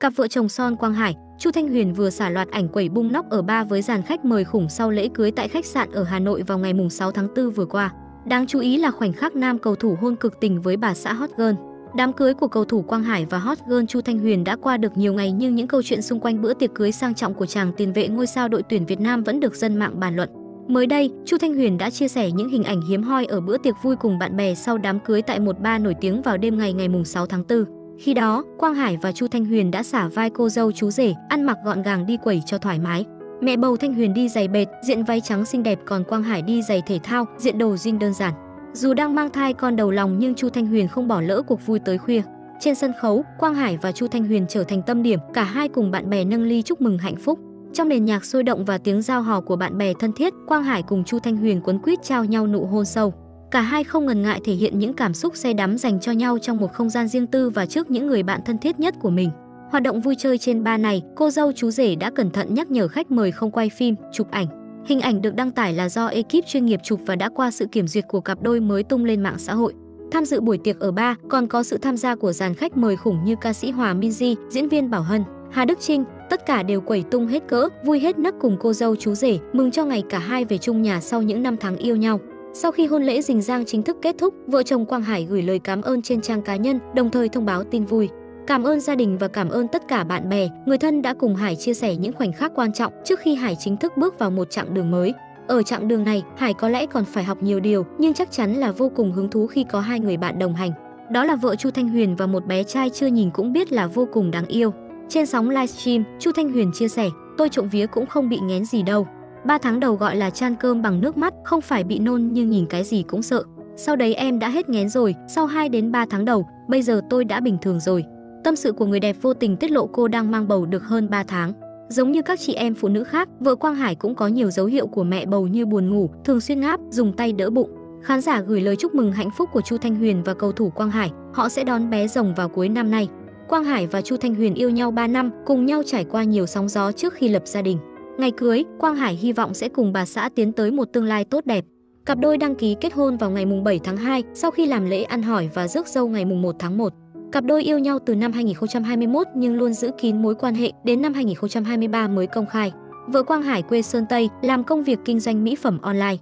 Cặp vợ chồng son Quang Hải, Chu Thanh Huyền vừa xả loạt ảnh quẩy bung nóc ở ba với dàn khách mời khủng sau lễ cưới tại khách sạn ở Hà Nội vào ngày 6 tháng 4 vừa qua. Đáng chú ý là khoảnh khắc nam cầu thủ hôn cực tình với bà xã Hot Girl. Đám cưới của cầu thủ Quang Hải và Hot Girl Chu Thanh Huyền đã qua được nhiều ngày nhưng những câu chuyện xung quanh bữa tiệc cưới sang trọng của chàng tiền vệ ngôi sao đội tuyển Việt Nam vẫn được dân mạng bàn luận. Mới đây, Chu Thanh Huyền đã chia sẻ những hình ảnh hiếm hoi ở bữa tiệc vui cùng bạn bè sau đám cưới tại một bar nổi tiếng vào đêm ngày ngày 6 tháng 4. Khi đó, Quang Hải và Chu Thanh Huyền đã xả vai cô dâu chú rể, ăn mặc gọn gàng đi quẩy cho thoải mái. Mẹ bầu Thanh Huyền đi giày bệt, diện váy trắng xinh đẹp còn Quang Hải đi giày thể thao, diện đồ jean đơn giản. Dù đang mang thai con đầu lòng nhưng Chu Thanh Huyền không bỏ lỡ cuộc vui tới khuya. Trên sân khấu, Quang Hải và Chu Thanh Huyền trở thành tâm điểm, cả hai cùng bạn bè nâng ly chúc mừng hạnh phúc. Trong nền nhạc sôi động và tiếng giao hò của bạn bè thân thiết, Quang Hải cùng Chu Thanh Huyền quấn quýt trao nhau nụ hôn sâu. Cả hai không ngần ngại thể hiện những cảm xúc say đắm dành cho nhau trong một không gian riêng tư và trước những người bạn thân thiết nhất của mình. Hoạt động vui chơi trên ba này, cô dâu chú rể đã cẩn thận nhắc nhở khách mời không quay phim, chụp ảnh. Hình ảnh được đăng tải là do ekip chuyên nghiệp chụp và đã qua sự kiểm duyệt của cặp đôi mới tung lên mạng xã hội. Tham dự buổi tiệc ở ba còn có sự tham gia của dàn khách mời khủng như ca sĩ Hòa Minzy, diễn viên Bảo Hân, Hà Đức Trinh, tất cả đều quẩy tung hết cỡ, vui hết nấc cùng cô dâu chú rể, mừng cho ngày cả hai về chung nhà sau những năm tháng yêu nhau. Sau khi hôn lễ rình rang chính thức kết thúc, vợ chồng Quang Hải gửi lời cảm ơn trên trang cá nhân, đồng thời thông báo tin vui. Cảm ơn gia đình và cảm ơn tất cả bạn bè, người thân đã cùng Hải chia sẻ những khoảnh khắc quan trọng trước khi Hải chính thức bước vào một chặng đường mới. Ở chặng đường này, Hải có lẽ còn phải học nhiều điều, nhưng chắc chắn là vô cùng hứng thú khi có hai người bạn đồng hành. Đó là vợ Chu Thanh Huyền và một bé trai chưa nhìn cũng biết là vô cùng đáng yêu. Trên sóng livestream, Chu Thanh Huyền chia sẻ, tôi trộm vía cũng không bị ngén gì đâu. Ba tháng đầu gọi là chan cơm bằng nước mắt, không phải bị nôn nhưng nhìn cái gì cũng sợ. Sau đấy em đã hết ngén rồi, sau 2 đến 3 tháng đầu, bây giờ tôi đã bình thường rồi. Tâm sự của người đẹp vô tình tiết lộ cô đang mang bầu được hơn 3 tháng. Giống như các chị em phụ nữ khác, vợ Quang Hải cũng có nhiều dấu hiệu của mẹ bầu như buồn ngủ, thường xuyên ngáp, dùng tay đỡ bụng. Khán giả gửi lời chúc mừng hạnh phúc của Chu Thanh Huyền và cầu thủ Quang Hải, họ sẽ đón bé rồng vào cuối năm nay. Quang Hải và Chu Thanh Huyền yêu nhau 3 năm, cùng nhau trải qua nhiều sóng gió trước khi lập gia đình. Ngày cưới, Quang Hải hy vọng sẽ cùng bà xã tiến tới một tương lai tốt đẹp. Cặp đôi đăng ký kết hôn vào ngày 7 tháng 2 sau khi làm lễ ăn hỏi và rước dâu ngày 1 tháng 1. Cặp đôi yêu nhau từ năm 2021 nhưng luôn giữ kín mối quan hệ đến năm 2023 mới công khai. Vợ Quang Hải quê Sơn Tây làm công việc kinh doanh mỹ phẩm online.